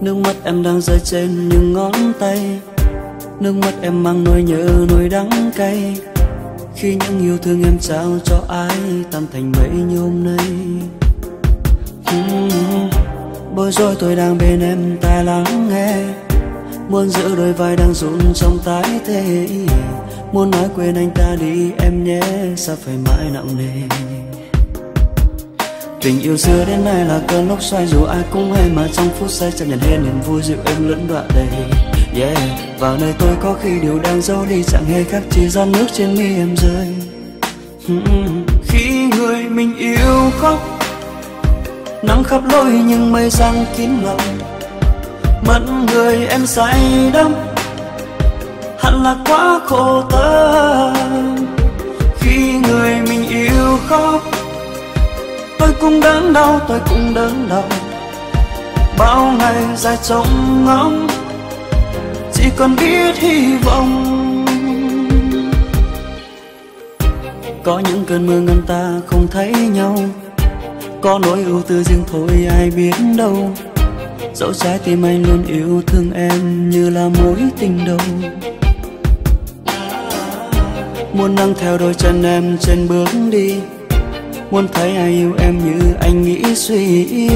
Nước mắt em đang rơi trên những ngón tay. Nước mắt em mang nỗi nhớ nỗi đắng cay. Khi những yêu thương em trao cho ai Tan thành mây như hôm nay. Uhm, Bối rối tôi đang bên em tai lắng nghe. Muốn giữ đôi vai đang run trong tái thế. Muốn nói quên anh ta đi em nhé Sao phải mãi nặng nề? Tình yêu xưa đến nay là cơn lốc xoay Dù ai cũng hay mà trong phút giây chẳng nhận hết niềm vui dịu êm lẫn đoạn đầy. Yeah, vào nơi tôi có khi điều đang giấu đi Chẳng hề khác chỉ giọt nước trên mi em rơi. Hmm, khi người mình yêu khóc Nắng khắp lối nhưng mây răng kín lòng. Mất người em say đắm Hẳn là quá khổ tâm. Khi người mình yêu khóc cũng đớn đau, tôi cũng đớn đau. Bao ngày dài trông ngóng, chỉ còn biết hy vọng. Có những cơn mưa ngăn ta không thấy nhau, có nỗi ưu tư riêng thôi, ai biết đâu. Dẫu trái tim anh luôn yêu thương em như là mối tình đầu. Muốn nâng theo đôi chân em trên bước đi Muốn thấy ai yêu em như anh nghĩ suy nghĩ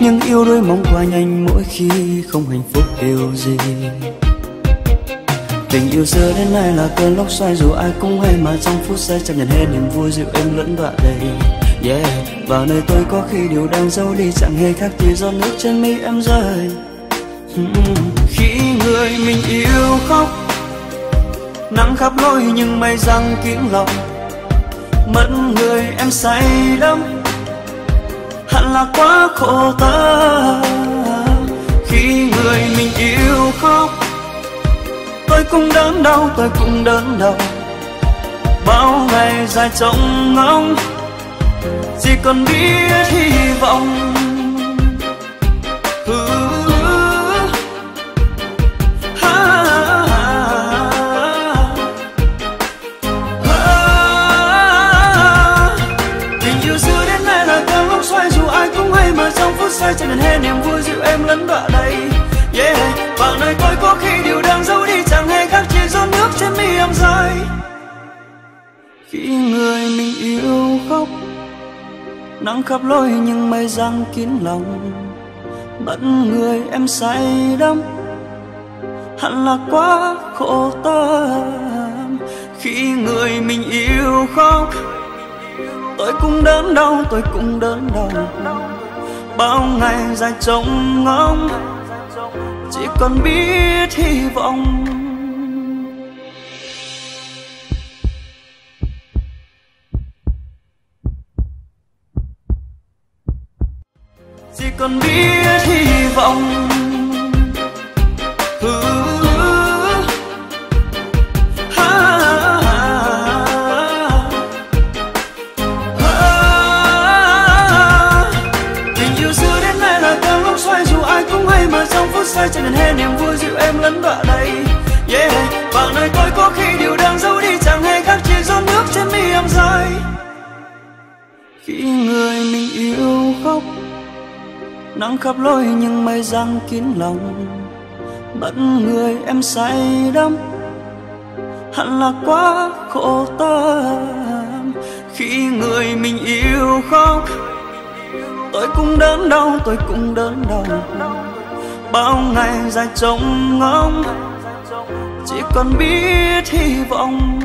Nhưng yêu đôi mong qua nhanh mỗi khi không hạnh phúc điều gì. Tình yêu xưa đến nay là cơn lốc xoay Dù ai cũng hay mà trong phút giây chấp nhận hết niềm vui dịu êm lẫn đoạn đầy. Yeah, vào nơi tôi có khi điều đang giấu đi Chẳng hề khác gì giọt nước trên mi em rơi. Hmm, khi người mình yêu khóc Nắng khắp lối nhưng mây răng kín lòng mất người em say đắm. Hẳn là quá khổ ta khi người mình yêu khóc. Tôi cũng đớn đau, tôi cũng đớn đau. Bao ngày dài trông ngóng, chỉ còn biết hy say trên nên hè, niềm vui dịu em lấn đọa đầy. Yeah vào nơi tôi có khi điều đang giấu đi chẳng hề khác chỉ giọt nước trên mi em rơi. Khi người mình yêu khóc, nắng khắp lối nhưng mây giăng kín lòng. Bận người em say đắm, hẳn là quá khổ tâm. Khi người mình yêu khóc, tôi cũng đớn đau, tôi cũng đớn đau bao ngày dài trông ngóng, chỉ còn biết hy vọng. Chỉ còn biết hy vọng. Nơi trên đền hè niềm vui dịu em lấn đọa đầy. Yeah và nơi tôi có khi điều đang giấu đi, chẳng hề khác chỉ giọt nước trên mi em rơi. Khi người mình yêu khóc, nắng khắp lối nhưng mây giăng kín lòng. Bận người em say đắm, hẳn là quá khổ tâm. Khi người mình yêu khóc, tôi cũng đớn đau, tôi cũng đớn đau bao ngày dài trông ngóng chỉ còn biết hy vọng.